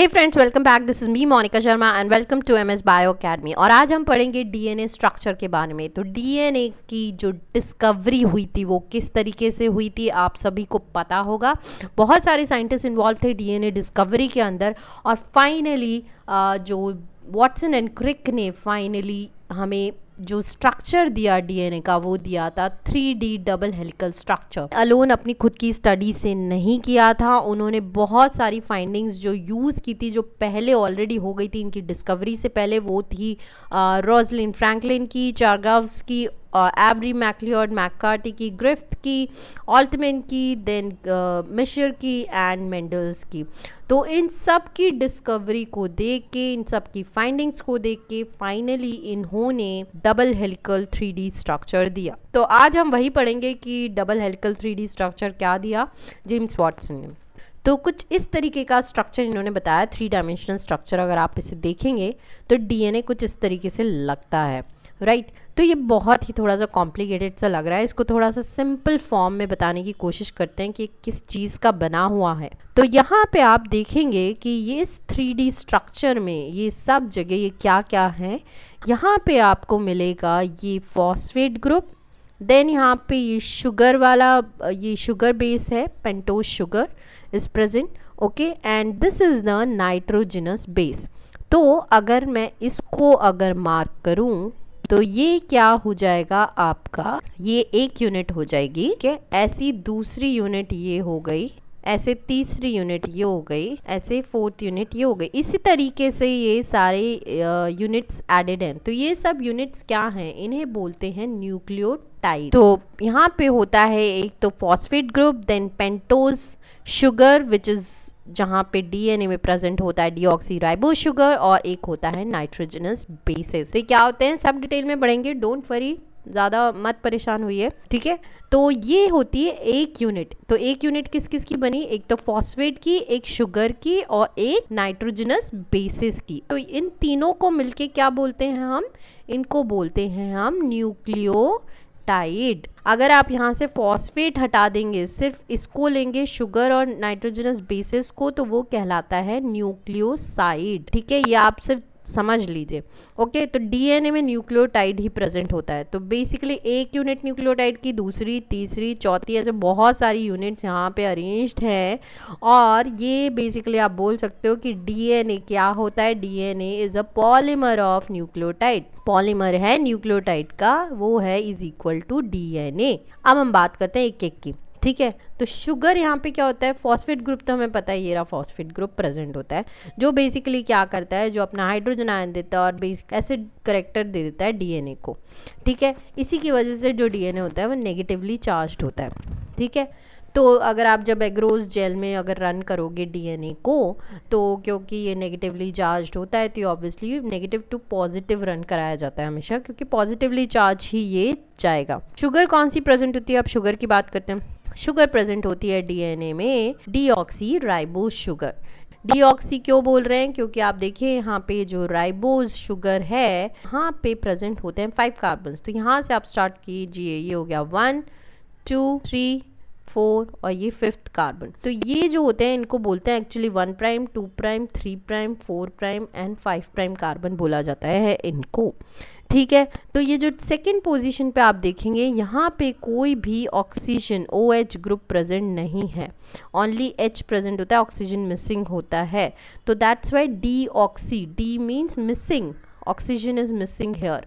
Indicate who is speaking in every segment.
Speaker 1: Hey friends welcome back this is me Monika Sharma and welcome to M S bio academy और आज हम पढ़ेंगे DNA structure के बारे में। तो डीएनए की जो डिस्कवरी हुई थी, वो किस तरीके से हुई थी, आप सभी को पता होगा। बहुत सारे साइंटिस्ट इन्वॉल्व थे डीएनए डिस्कवरी के अंदर। और फाइनली जो वॉटसन एंड क्रिक ने फाइनली हमें जो स्ट्रक्चर दिया डीएनए का, वो दिया था three D double helical structure alone अपनी खुद की स्टडी से नहीं किया था। उन्होंने बहुत सारी फाइंडिंग्स जो यूज़ की थी, जो पहले ऑलरेडी हो गई थी, इनकी डिस्कवरी से पहले वो थी रोजलिन फ्रैंकलिन की चारगाव्स की एवरी मैकलियड मैकार्टी की ग्रिफ्ट की ऑल्टमेन की देन मिशर की एंड मेंडल्स की। तो इन सब की डिस्कवरी को देख के, इन सब की फाइंडिंग्स को देख के फाइनली इन्होंने डबल हेलिकल थ्री स्ट्रक्चर दिया। तो आज हम वही पढ़ेंगे कि डबल हेलिकल थ्री स्ट्रक्चर क्या दिया? जेम्स वॉटसन ने। तो कुछ इस तरीके का स्ट्रक्चर इन्होंने बताया थ्री डायमेंशनल स्ट्रक्चर अगर आप इसे देखेंगे तो डीएनए कुछ इस तरीके से लगता है राइट right? तो ये बहुत ही थोड़ा सा कॉम्प्लिकेटेड सा लग रहा है। इसको थोड़ा सा सिंपल फॉर्म में बताने की कोशिश करते हैं कि किस चीज़ का बना हुआ है। तो यहाँ पे आप देखेंगे कि ये इस थ्री स्ट्रक्चर में ये सब जगह ये क्या क्या है। यहाँ पे आपको मिलेगा ये फॉस्फेट ग्रुप देन यहाँ पे ये शुगर वाला, ये शुगर बेस है pentose sugar is present okay and this is the nitrogenous base तो अगर मैं इसको अगर मार्क करूँ तो ये क्या हो जाएगा आपका? ये एक यूनिट हो जाएगी क्या ऐसी दूसरी यूनिट ये हो गई, ऐसे तीसरी यूनिट ये हो गई, ऐसे फोर्थ यूनिट ये हो गई। इसी तरीके से ये सारे यूनिट्स एडेड हैं। तो ये सब यूनिट्स क्या हैं? इन्हें बोलते हैं न्यूक्लियोटाइड तो यहाँ पे होता है एक तो phosphate group then pentose sugar which is जहाँ पे डीएनए में प्रेजेंट होता है डीऑक्सी शुगर और एक होता है नाइट्रोजनस बेसिस तो क्या होते हैं? सब डिटेल में बढ़ेंगे डोंट वरी ज़्यादा मत परेशान हुई है ठीक है? तो ये होती है एक यूनिट तो एक यूनिट किस किस की बनी? एक तो फॉस्फेट की, एक शुगर की और एक नाइट्रोजनस बेसिस की। तो इन तीनों को मिलके क्या बोलते हैं हम? इनको बोलते हैं हम न्यूक्लियो पेप्टाइड अगर आप यहाँ से फॉस्फेट हटा देंगे, सिर्फ़ इसको लेंगे शुगर और नाइट्रोजनस बेसिस को तो वो कहलाता है न्यूक्लियोसाइड ठीक है, ये आप सिर्फ़ समझ लीजिए। ओके तो डीएनए में न्यूक्लियोटाइड ही प्रेजेंट होता है। तो बेसिकली एक यूनिट न्यूक्लियोटाइड की, दूसरी, तीसरी, चौथी, ऐसे बहुत सारी यूनिट्स यहाँ पे अरेंज्ड हैं। और ये बेसिकली आप बोल सकते हो कि डीएनए क्या होता है? DNA is a polymer of nucleotide polymer है न्यूक्लियोटाइड का, वो है इज़ इक्वल टू डीएनए अब हम बात करते हैं एक एक की। ठीक है? तो शुगर यहाँ पे क्या होता है? फॉस्फेट ग्रुप तो हमें पता है ये रहा फॉस्फेट ग्रुप प्रेजेंट होता है, जो बेसिकली क्या करता है? जो अपना हाइड्रोजन आयन देता है और बेसिक एसिड करेक्टर दे देता है डीएनए को, ठीक है? इसी की वजह से जो डीएनए होता है, वो नेगेटिवली चार्ज होता है, ठीक है? तो अगर आप जब एग्रोज जेल में अगर रन करोगे डीएनए को तो क्योंकि ये नेगेटिवली चार्ज होता है तो obviously negative to positive run कराया जाता है हमेशा, क्योंकि पॉजिटिवली चार्ज ही ये जाएगा। शुगर कौन सी प्रेजेंट होती है? आप शुगर की बात करते हैं। शुगर प्रेजेंट होती है डीएनए में डीऑक्सी राइबोज शुगर डीऑक्सी क्यों बोल रहे हैं? क्योंकि आप देखिए, यहाँ पे जो राइबोज शुगर है, यहाँ पे प्रेजेंट होते हैं फाइव कार्बन तो यहाँ से आप स्टार्ट कीजिए, ये हो गया वन टू थ्री फोर और ये फिफ्थ कार्बन तो ये जो होते हैं, इनको बोलते हैं actually one prime two prime three prime four prime and five prime carbon बोला जाता है इनको. ठीक है? तो ये जो सेकेंड पोजीशन पे आप देखेंगे, यहाँ पे कोई भी oxygen O H group present नहीं है। ओनली एच प्रेजेंट होता है ऑक्सीजन मिसिंग होता है। तो that's why deoxy de means missing oxygen is missing here.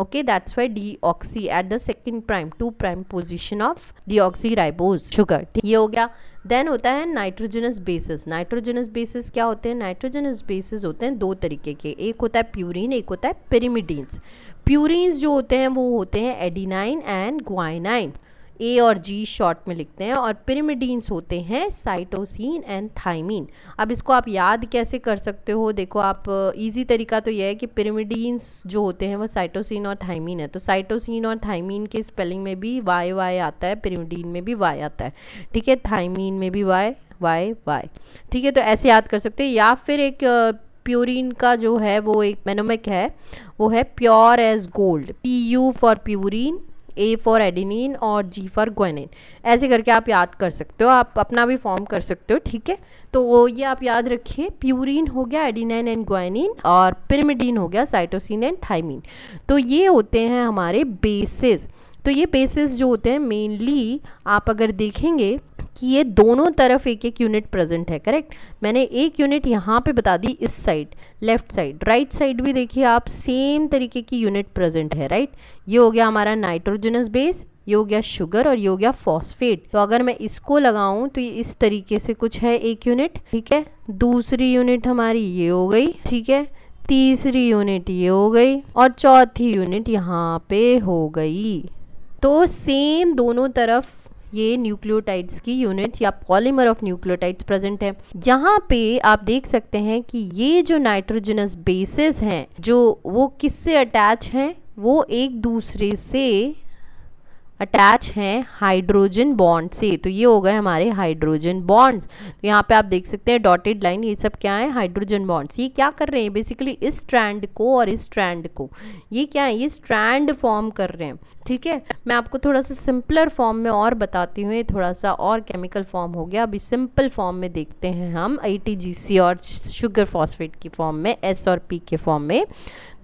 Speaker 1: Okay, that's why deoxy at the second prime, two prime position of deoxyribose, sugar. ये हो गया। देन होता है नाइट्रोजनस बेसिस नाइट्रोजनस बेसिस क्या होते हैं? नाइट्रोजनस बेसिस होते हैं दो तरीके के। एक होता है प्यूरिन एक होता है पिरीमिडीन्स प्यूरिन्स जो होते हैं, वो होते हैं एडिनाइन एंड ग्वाइनाइन ए और जी शॉर्ट में लिखते हैं और पिरामिडीन्स होते हैं साइटोसिन एंड थाइमिन अब इसको आप याद कैसे कर सकते हो? देखो, आप इजी तरीका तो यह है कि पिरामिडीन्स जो होते हैं वो साइटोसिन और थाइमिन है। तो साइटोसिन और थाइमिन के स्पेलिंग में भी वाई वाई आता है पिरामिडीन में भी वाई आता है। ठीक है? थाइमिन में भी वाई वाई वाई ठीक है? तो ऐसे याद कर सकते हैं। या फिर एक प्योरिन का जो है वो एक मेनोमिक है, वो है pure as gold P U for purine A for adenine और जी फॉर ग्वेनिन ऐसे करके आप याद कर सकते हो, आप अपना भी फॉर्म कर सकते हो, ठीक है? तो ये आप याद रखिए प्यूरिन हो गया एडिनाइन एंड ग्वाइनिन और पिरिमिडीन हो गया साइटोसिन एंड थाइमिन तो ये होते हैं हमारे बेसिस तो ये बेसिस जो होते हैं मेनली आप अगर देखेंगे कि ये दोनों तरफ़ एक एक यूनिट प्रेजेंट है करेक्ट मैंने एक यूनिट यहाँ पे बता दी, इस side left side right side भी देखिए आप सेम तरीके की यूनिट प्रेजेंट है राइट ये हो गया हमारा नाइट्रोजनस बेस ये हो गया शुगर और ये हो गया फॉस्फेट तो अगर मैं इसको लगाऊँ तो ये इस तरीके से कुछ है, एक यूनिट ठीक है? दूसरी यूनिट हमारी ये हो गई, ठीक है? तीसरी यूनिट ये हो गई और चौथी यूनिट यहाँ पे हो गई. तो सेम दोनों तरफ़ ये न्यूक्लियोटाइड्स की यूनिट या पॉलीमर ऑफ़ न्यूक्लियोटाइड्स प्रेजेंट है। यहाँ पे आप देख सकते हैं कि ये जो नाइट्रोजनस बेसिस हैं, जो वो किससे अटैच हैं, वो एक दूसरे से अटैच हैं हाइड्रोजन बॉन्ड से। तो ये हो गए हमारे हाइड्रोजन बॉन्ड्स। तो यहाँ पे आप देख सकते हैं डॉटेड लाइन, ये सब क्या है? Hydrogen bonds. ये क्या कर रहे हैं? बेसिकली इस स्ट्रैंड को और इस स्ट्रैंड को। ये क्या है? ये स्ट्रैंड फॉर्म कर रहे हैं। ठीक है? मैं आपको थोड़ा सा सिंपलर फॉर्म में और बताती हूँ। थोड़ा सा और केमिकल फॉर्म हो गया। अभी सिंपल फॉर्म में देखते हैं हम आई और शुगर फॉस्फेट की फॉर्म में एस और पी के फॉर्म में।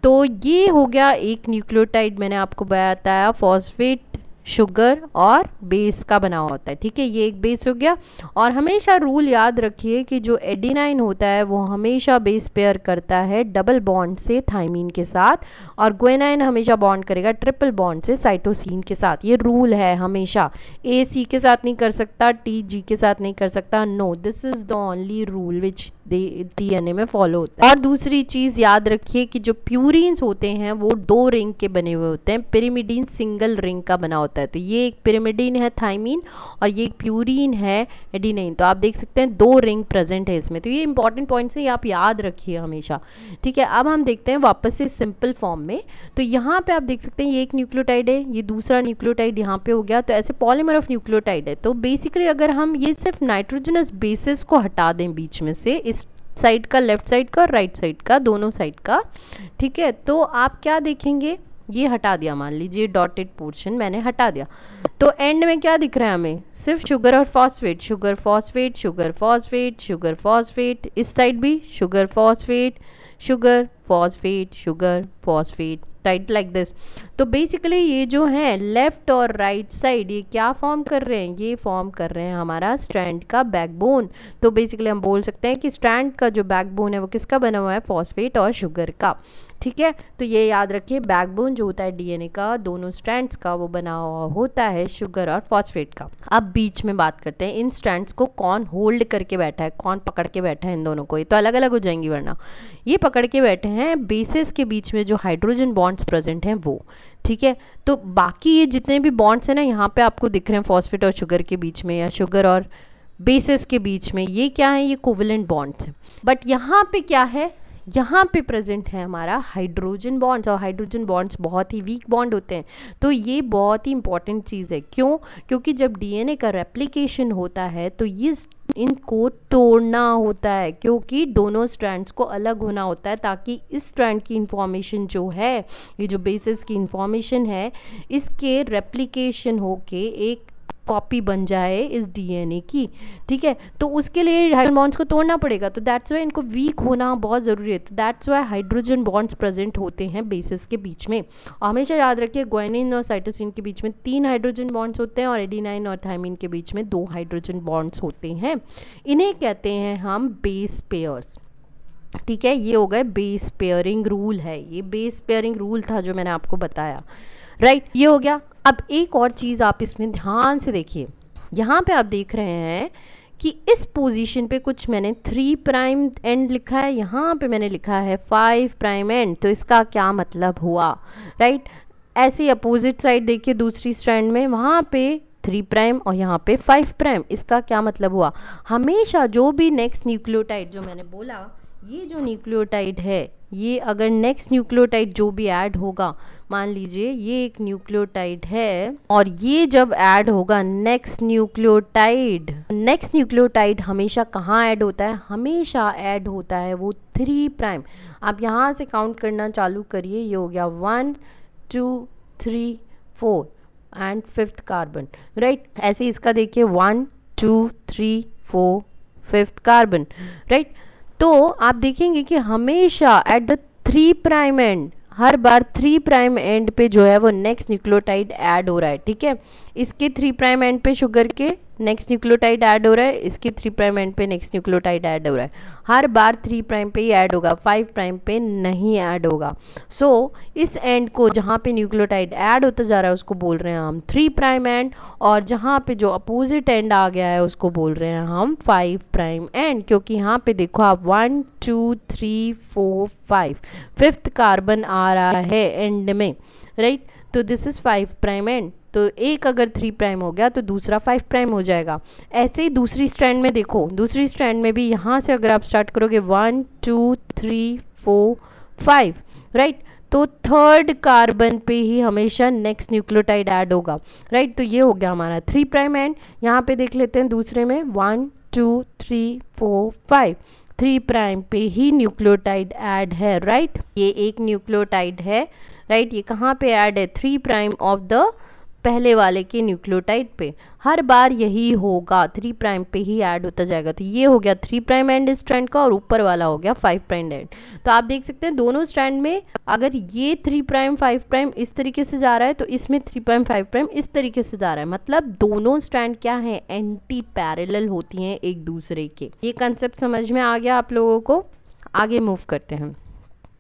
Speaker 1: तो ये हो गया एक न्यूक्लियोटाइड मैंने आपको बताया फॉस्फेट शुगर और बेस का बना होता है। ठीक है, ये एक बेस हो गया। और हमेशा रूल याद रखिए कि जो एडिनाइन होता है, वो हमेशा बेस पेयर करता है डबल बॉन्ड से थाइमीन के साथ और ग्वेनाइन हमेशा बॉन्ड करेगा ट्रिपल बॉन्ड से साइटोसिन के साथ। ये रूल है हमेशा। ए सी के साथ नहीं कर सकता टी जी के साथ नहीं कर सकता। No this is the only rule which DNA में फॉलो होता है। और दूसरी चीज़ याद रखिए कि जो प्यूरिन्स होते हैं, वो दो रिंग के बने हुए होते हैं। पिरिमिडीन सिंगल रिंग का बना होता है। तो ये एक पिरिमिडीन है थाइमीन और ये एक प्यूरिन है एडिनाइन तो आप देख सकते हैं, दो रिंग प्रेजेंट है इसमें। तो ये इंपॉर्टेंट पॉइंट्स है आप याद रखिए हमेशा। ठीक है, अब हम देखते हैं वापस से सिंपल फॉर्म में। तो यहाँ पे आप देख सकते हैं, ये एक न्यूक्लियोटाइड है, ये दूसरा न्यूक्लियोटाइड यहाँ पे हो गया। तो ऐसे पॉलीमर ऑफ़ न्यूक्लियोटाइड है। तो बेसिकली अगर हम ये सिर्फ़ नाइट्रोजनस बेसिस को हटा दें बीच में से, इस साइड का लेफ़्ट साइड का और राइट साइड का, दोनों साइड का, ठीक है? तो आप क्या देखेंगे? ये हटा दिया, मान लीजिए डॉटेड पोर्शन मैंने हटा दिया। तो एंड में क्या दिख रहा है हमें? सिर्फ़ शुगर और phosphate sugar phosphate sugar phosphate sugar phosphate इस साइड भी sugar phosphate sugar phosphate sugar phosphate right like this तो बेसिकली ये जो है लेफ़्ट और राइट right साइड ये क्या फॉर्म कर रहे हैं? ये फॉर्म कर रहे हैं हमारा स्ट्रैंड का बैकबोन तो बेसिकली हम बोल सकते हैं कि स्ट्रैंड का जो बैकबोन है, वो किसका बना हुआ है? फॉस्फेट और शुगर का. ठीक है? तो ये याद रखिए बैकबोन जो होता है डीएनए का, दोनों स्ट्रैंड्स का वो बना हुआ होता है शुगर और फॉस्फेट का. अब बीच में बात करते हैं, इन स्ट्रैंड्स को कौन होल्ड करके बैठा है? कौन पकड़ के बैठा है इन दोनों को? ये तो अलग अलग हो जाएँगी वरना. ये पकड़ के बैठे हैं बेसिस के बीच में जो हाइड्रोजन बॉन्ड्स प्रेजेंट हैं वो, ठीक है? तो बाकी ये जितने भी बॉन्ड्स हैं ना, यहाँ पे आपको दिख रहे हैं फॉस्फेट और शुगर के बीच में या शुगर और बेसिस के बीच में, ये क्या है? ये कोवलेंट बॉन्ड्स हैं। बट यहाँ पे क्या है? यहाँ पे प्रेजेंट है हमारा हाइड्रोजन बॉन्ड्स और हाइड्रोजन बॉन्ड्स बहुत ही वीक बॉन्ड होते हैं। तो ये बहुत ही इंपॉर्टेंट चीज़ है। क्यों? क्योंकि जब डीएनए का रेप्लिकेशन होता है तो ये इनको तोड़ना होता है, क्योंकि दोनों स्ट्रैंड्स को अलग होना होता है, ताकि इस स्ट्रैंड की इंफॉर्मेशन जो है, ये जो बेसिस की इंफॉर्मेशन है, इसके रेप्लिकेशन होके एक कॉपी बन जाए इस डीएनए की ठीक है? तो उसके लिए हाइड्रोजन बॉन्ड्स को तोड़ना पड़ेगा तो दैट्स वाई इनको वीक होना बहुत ज़रूरी है तो that's why hydrogen bonds present होते हैं बेसिस के बीच में। हमेशा याद रखिए ग्वाइनिन और साइटोसिन के बीच में तीन हाइड्रोजन बॉन्ड्स होते हैं और एडीनाइन और थाइमिन के बीच में दो हाइड्रोजन बॉन्ड्स होते हैं। इन्हें कहते हैं हम बेस पेयर्स ठीक है? ये हो गए बेस पेयरिंग रूल है ये बेस पेयरिंग रूल था जो मैंने आपको बताया राइट right, ये हो गया अब एक और चीज़ आप इसमें ध्यान से देखिए। यहाँ पे आप देख रहे हैं कि इस पोजीशन पे कुछ मैंने थ्री प्राइम एंड लिखा है, यहाँ पे मैंने लिखा है फाइव प्राइम एंड तो इसका क्या मतलब हुआ? राइट ऐसे अपोजिट साइड देखिए दूसरी स्ट्रैंड में, वहाँ पे थ्री प्राइम और यहाँ पे फाइव प्राइम इसका क्या मतलब हुआ? हमेशा जो भी नेक्स्ट न्यूक्लियोटाइड जो मैंने बोला ये जो न्यूक्लियोटाइड है, ये अगर नेक्स्ट न्यूक्लियोटाइड जो भी ऐड होगा, मान लीजिए ये एक न्यूक्लियोटाइड है और ये जब ऐड होगा नेक्स्ट न्यूक्लियोटाइड नेक्स्ट न्यूक्लियोटाइड हमेशा कहाँ ऐड होता है? हमेशा ऐड होता है वो थ्री प्राइम आप यहाँ से काउंट करना चालू करिए, ये हो गया one two three four and fifth carbon right ऐसे इसका देखिए one two three four fifth carbon right तो आप देखेंगे कि हमेशा at the three prime end हर बार थ्री प्राइम एंड पे जो है वो नेक्स्ट न्यूक्लियोटाइड ऐड हो रहा है, ठीक है? इसके थ्री प्राइम एंड पे शुगर के नेक्स्ट न्यूक्लियोटाइड ऐड हो रहा है इसके थ्री प्राइम एंड पे नेक्स्ट न्यूक्लियोटाइड ऐड हो रहा है। हर बार थ्री प्राइम पे ही ऐड होगा फाइव प्राइम पे नहीं ऐड होगा। सो so, इस एंड को जहाँ पे न्यूक्लियोटाइड ऐड होता जा रहा है उसको बोल रहे हैं हम थ्री प्राइम एंड और जहाँ पे जो अपोजिट एंड आ गया है उसको बोल रहे हैं हम फाइव प्राइम एंड क्योंकि यहाँ पे देखो आप one two three four five fifth carbon आ रहा है एंड में राइट right? तो this is five prime end तो एक अगर थ्री प्राइम हो गया तो दूसरा फाइव प्राइम हो जाएगा ऐसे ही दूसरी स्ट्रैंड में देखो, दूसरी स्टैंड में भी यहाँ से अगर आप स्टार्ट करोगे one two three four five right तो थर्ड कार्बन पे ही हमेशा नेक्स्ट न्यूक्लियोटाइड ऐड होगा राइट right? तो ये हो गया हमारा थ्री प्राइम एंड यहाँ पे देख लेते हैं दूसरे में one two three four five three prime पे ही न्यूक्लियोटाइड ऐड है राइट right? ये एक न्यूक्लियोटाइड है राइट right? ये कहाँ पे ऐड है थ्री प्राइम ऑफ़ द पहले वाले के न्यूक्लियोटाइड पे। हर बार यही होगा थ्री प्राइम पे ही ऐड होता जाएगा। तो ये हो गया थ्री प्राइम एंड स्ट्रैंड का और ऊपर वाला हो गया फाइव प्राइम एंड तो आप देख सकते हैं दोनों स्ट्रैंड में अगर ये थ्री प्राइम फाइव प्राइम इस तरीके से जा रहा है तो इसमें थ्री प्राइम फाइव प्राइम इस तरीके से जा रहा है। मतलब दोनों स्ट्रैंड क्या है? एंटी पैरेलल होती हैं एक दूसरे के। ये कंसेप्ट समझ में आ गया आप लोगों को? आगे मूव करते हैं।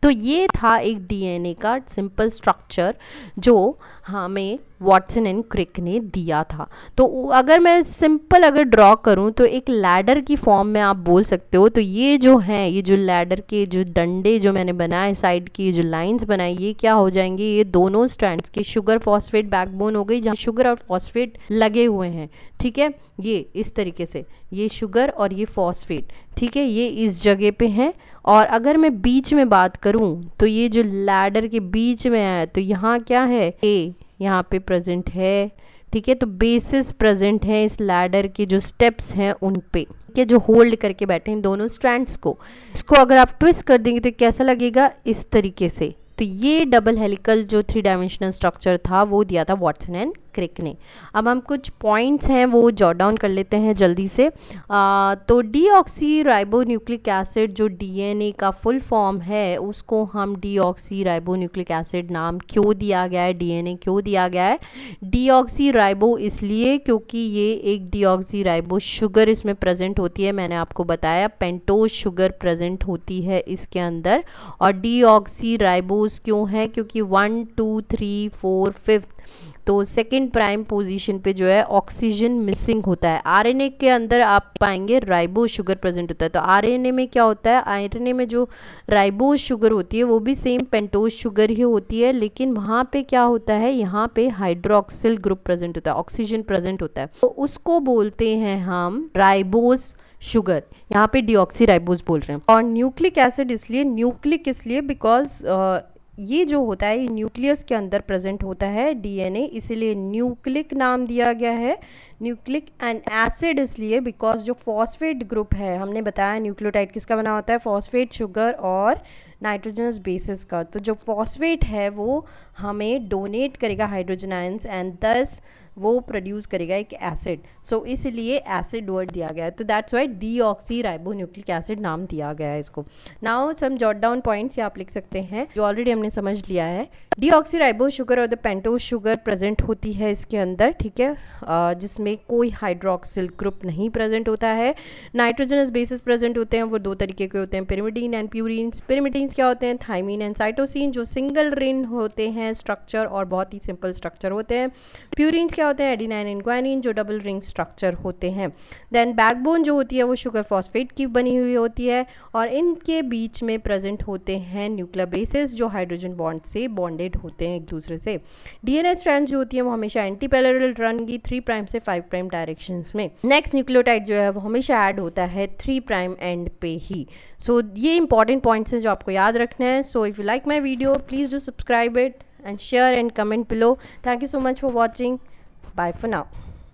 Speaker 1: तो ये था एक डीएनए का सिंपल स्ट्रक्चर जो हमें वॉटसन एंड क्रिक ने दिया था। तो अगर मैं सिंपल अगर ड्रॉ करूँ तो एक लैडर की फॉर्म में आप बोल सकते हो तो ये जो हैं, ये जो लैडर के जो डंडे जो मैंने बनाए साइड की जो लाइंस बनाई ये क्या हो जाएँगे? ये दोनों स्ट्रैंड्स के शुगर फॉस्फेट बैकबोन हो गई, जहाँ शुगर और फॉस्फेट लगे हुए हैं। ठीक है? ये इस तरीके से, ये शुगर और ये फॉस्फेट ठीक है? ये इस जगह पे हैं। और अगर मैं बीच में बात करूँ तो ये जो लैडर के बीच में है तो यहाँ क्या है? ए यहाँ पे प्रेजेंट है। ठीक है तो बेसिस प्रेजेंट है इस लैडर के, जो स्टेप्स हैं उन पे। के जो होल्ड करके बैठे हैं दोनों स्ट्रैंड्स को। इसको अगर आप ट्विस्ट कर देंगे तो कैसा लगेगा? इस तरीके से। तो ये डबल हेलिकल जो थ्री डायमेंशनल स्ट्रक्चर था, वो दिया था वॉटसन एंड क्रिक ने अब हम कुछ पॉइंट्स हैं वो जॉट डाउन कर लेते हैं जल्दी से। आ, तो D oxy ribo nucleic acid जो डीएनए का फुल फॉर्म है उसको हम D oxy ribo nucleic acid नाम क्यों दिया गया है? डीएनए क्यों दिया गया है? डी ऑक्सी राइबो इसलिए क्योंकि ये एक डी ऑक्सी राइबो शुगर इसमें प्रेजेंट होती है मैंने आपको बताया। पेंटोज शुगर प्रेजेंट होती है इसके अंदर। और डी ऑक्सी राइबोस क्यों है? क्योंकि one two three four fifth तो सेकेंड प्राइम पोजीशन पे जो है ऑक्सीजन मिसिंग होता है। आरएनए के अंदर आप पाएँगे राइबो शुगर प्रेजेंट होता है। तो आरएनए में क्या होता है? आरएनए में जो राइबो शुगर होती है, वो भी सेम पेंटोज शुगर ही होती है, लेकिन वहाँ पे क्या होता है? यहाँ पे हाइड्रोक्सिल ग्रुप प्रेजेंट होता है ऑक्सीजन प्रेजेंट होता है। तो उसको बोलते हैं हम राइबोस शुगर यहाँ पे डिऑक्सी बोल रहे हैं। और न्यूक्लिक एसिड इसलिए न्यूक्लिक इसलिए बिकॉज़ ये जो होता है, ये न्यूक्लियस के अंदर प्रेजेंट होता है डीएनए, इसीलिए न्यूक्लिक नाम दिया गया है। न्यूक्लिक एंड एसिड इसलिए बिकॉज़ जो फॉस्फेट ग्रुप है, हमने बताया न्यूक्लियोटाइड किसका बना होता है? फॉस्फेट शुगर और नाइट्रोजनस बेसिस का। तो जो फॉस्फेट है, वो हमें डोनेट करेगा हाइड्रोजन आयंस एंड दस वो प्रोड्यूस करेगा एक एसिड सो so, इसलिए एसिड वर्ड दिया गया है. तो that's why D oxy ribonucleic acid नाम दिया गया है इसको. Now some jot down points आप लिख सकते हैं जो ऑलरेडी हमने समझ लिया है. डी ऑक्सी राइबो शुगर और द पेंटोज शुगर प्रेजेंट होती है इसके अंदर ठीक है? जिसमें कोई हाइड्रोक्सिल ग्रुप नहीं प्रेजेंट होता है. नाइट्रोजनस बेसिस प्रेजेंट होते हैं वो दो तरीके के होते हैं. पिरिमिडीन एंड प्यूरिन्स पिरिमिडीन्स क्या होते हैं? थाइमिन एंड साइटोसिन जो सिंगल रिन होते हैं स्ट्रक्चर और बहुत ही सिंपल स्ट्रक्चर होते हैं. प्यूरिन्स क्या होते हैं? एडिनाइन एंड ग्वानिन जो डबल रिंग स्ट्रक्चर होते हैं। देन बैकबोन जो होती है वो शुगर फॉस्फेट की बनी हुई होती है और इनके बीच में प्रेजेंट होते हैं न्यूक्लियर बेसिस जो हाइड्रोजन बॉन्ड से बॉन्डेड होते हैं एक दूसरे से। डीएनए स्ट्रैंड जो होती है वो हमेशा एंटी पैरेलल रन की थ्री प्राइम से फाइव प्राइम डायरेक्शन में। नेक्स्ट न्यूक्लियोटाइड जो है वो हमेशा ऐड होता है थ्री प्राइम एंड पे ही। सो so, ये इंपॉर्टेंट पॉइंट्स हैं जो आपको याद रखना है। So if you like my video please do subscribe it and share and comment below thank you so much for watching bye for now